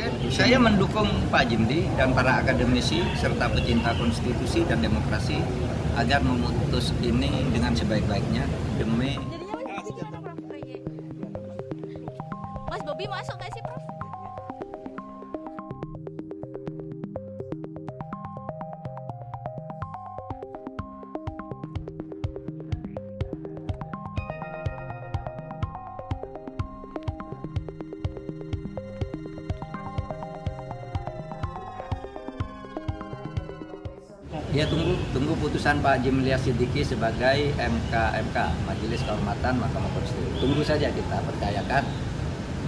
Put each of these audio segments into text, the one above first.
saya, saya mendukung Pak Jimli dan para akademisi serta pecinta konstitusi dan demokrasi agar memutus ini dengan sebaik-baiknya demi Mas Bobi masuk nggak sih Prof? Ya tunggu tunggu putusan Pak Jimli Sidiki sebagai MK MK Majelis Kehormatan Mahkamah Konstitusi. Tunggu saja kita percayakan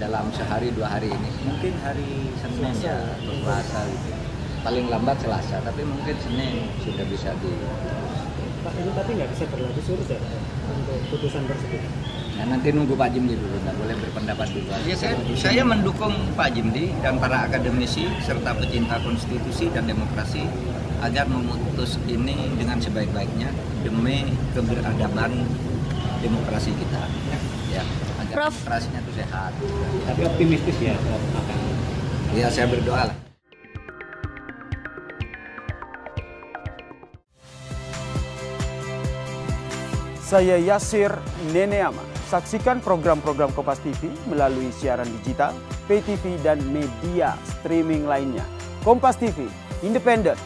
dalam sehari dua hari ini. Mungkin hari Senin ya atau Selasa gitu. Paling lambat Selasa, tapi mungkin Senin sudah bisa di. Pak ini tapi nggak bisa berlaku surut ya untuk putusan tersebut. Nah, nanti nunggu Pak Jimli dulu, nggak boleh berpendapat dulu. Ya, saya, saya mendukung Pak Jimli dan para akademisi serta pecinta konstitusi dan demokrasi agar memutus ini dengan sebaik-baiknya demi keberadaban demokrasi kita. Ya, agar Prof. demokrasinya itu sehat. Tapi optimistis ya Prof, akan Ya, saya berdoa lah. Saya Yasir Neneama. Saksikan program-program Kompas TV melalui siaran digital, pay TV, dan media streaming lainnya. Kompas TV, independen,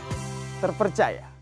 terpercaya.